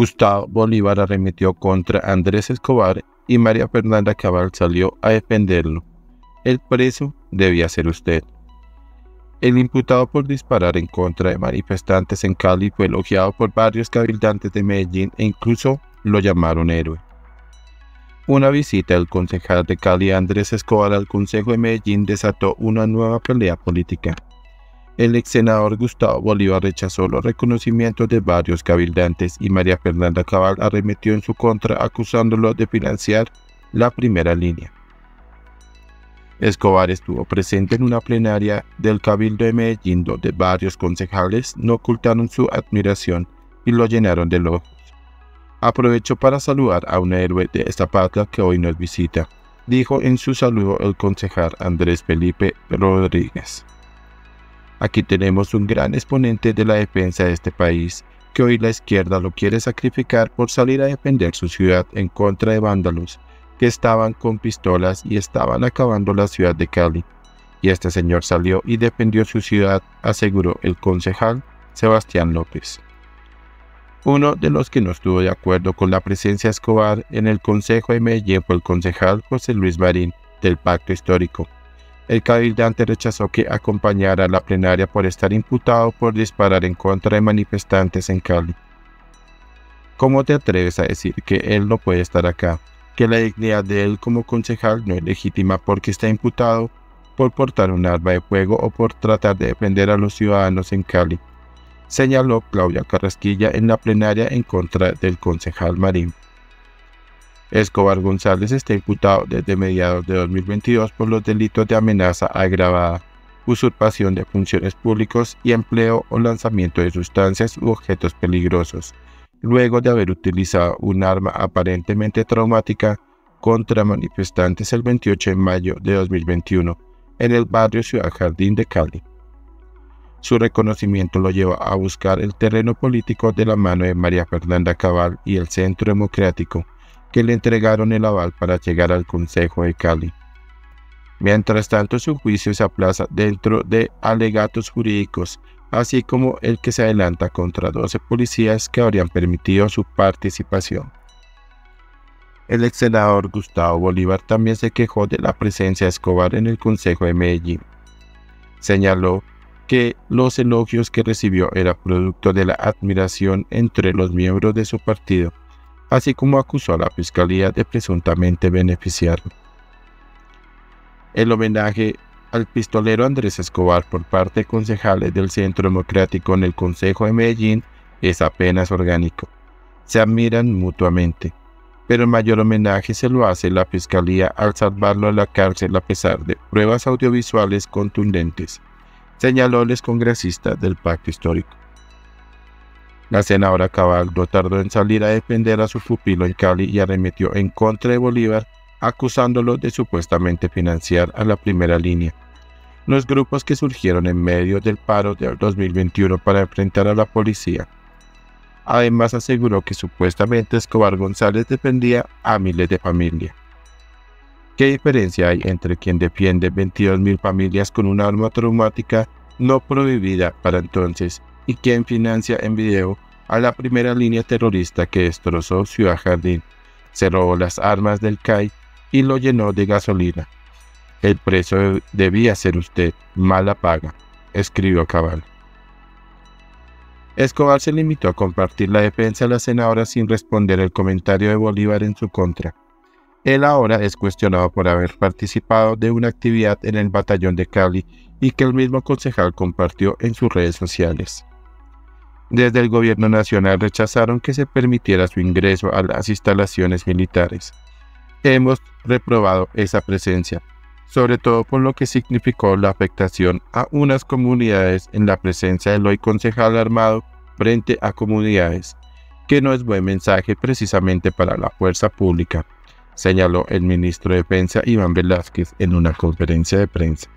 Gustavo Bolívar arremetió contra Andrés Escobar y María Fernanda Cabal salió a defenderlo. El preso debía ser usted. El imputado por disparar en contra de manifestantes en Cali fue elogiado por varios cabildantes de Medellín e incluso lo llamaron héroe. Una visita del concejal de Cali Andrés Escobar al Consejo de Medellín desató una nueva pelea política. El ex senador Gustavo Bolívar rechazó los reconocimientos de varios cabildantes y María Fernanda Cabal arremetió en su contra acusándolo de financiar la primera línea. Escobar estuvo presente en una plenaria del Cabildo de Medellín donde varios concejales no ocultaron su admiración y lo llenaron de elogios. Aprovecho para saludar a un héroe de esta patria que hoy nos visita, dijo en su saludo el concejal Andrés Felipe Rodríguez. Aquí tenemos un gran exponente de la defensa de este país, que hoy la izquierda lo quiere sacrificar por salir a defender su ciudad en contra de vándalos que estaban con pistolas y estaban acabando la ciudad de Cali. Y este señor salió y defendió su ciudad, aseguró el concejal Sebastián López. Uno de los que no estuvo de acuerdo con la presencia de Escobar en el Consejo de Medellín fue el concejal José Luis Marín del Pacto Histórico. El cabildante rechazó que acompañara a la plenaria por estar imputado por disparar en contra de manifestantes en Cali. ¿Cómo te atreves a decir que él no puede estar acá? Que la dignidad de él como concejal no es legítima porque está imputado por portar un arma de fuego o por tratar de defender a los ciudadanos en Cali señaló Claudia Carrasquilla en la plenaria en contra del concejal Marín. Escobar González está imputado desde mediados de 2022 por los delitos de amenaza agravada, usurpación de funciones públicas y empleo o lanzamiento de sustancias u objetos peligrosos, luego de haber utilizado un arma aparentemente traumática contra manifestantes el 28 de mayo de 2021 en el barrio Ciudad Jardín de Cali. Su reconocimiento lo lleva a buscar el terreno político de la mano de María Fernanda Cabal y el Centro Democrático, que le entregaron el aval para llegar al Consejo de Cali. Mientras tanto, su juicio se aplaza dentro de alegatos jurídicos, así como el que se adelanta contra 12 policías que habrían permitido su participación. El ex senador Gustavo Bolívar también se quejó de la presencia de Escobar en el Consejo de Medellín. Señaló que los elogios que recibió era producto de la admiración entre los miembros de su partido, así como acusó a la fiscalía de presuntamente beneficiarlo. El homenaje al pistolero Andrés Escobar por parte de concejales del Centro Democrático en el Consejo de Medellín es apenas orgánico. Se admiran mutuamente, pero el mayor homenaje se lo hace la Fiscalía al salvarlo a la cárcel a pesar de pruebas audiovisuales contundentes señaló el congresista del pacto histórico. La senadora Cabal no tardó en salir a defender a su pupilo en Cali y arremetió en contra de Bolívar, acusándolo de supuestamente financiar a la primera línea. Los grupos que surgieron en medio del paro del 2021 para enfrentar a la policía. Además aseguró que supuestamente Escobar González defendía a miles de familias. ¿Qué diferencia hay entre quien defiende 22.000 familias con una arma traumática no prohibida para entonces y quien financia en video a la primera línea terrorista que destrozó Ciudad Jardín, se robó las armas del CAI y lo llenó de gasolina? El preso debía ser usted, mala paga, escribió Cabal. Escobar se limitó a compartir la defensa de la senadora sin responder el comentario de Bolívar en su contra. Él ahora es cuestionado por haber participado de una actividad en el batallón de Cali y que el mismo concejal compartió en sus redes sociales. Desde el gobierno nacional rechazaron que se permitiera su ingreso a las instalaciones militares. Hemos reprobado esa presencia, sobre todo por lo que significó la afectación a unas comunidades en la presencia del hoy concejal armado frente a comunidades, que no es buen mensaje precisamente para la fuerza pública señaló el ministro de Defensa Iván Velázquez en una conferencia de prensa.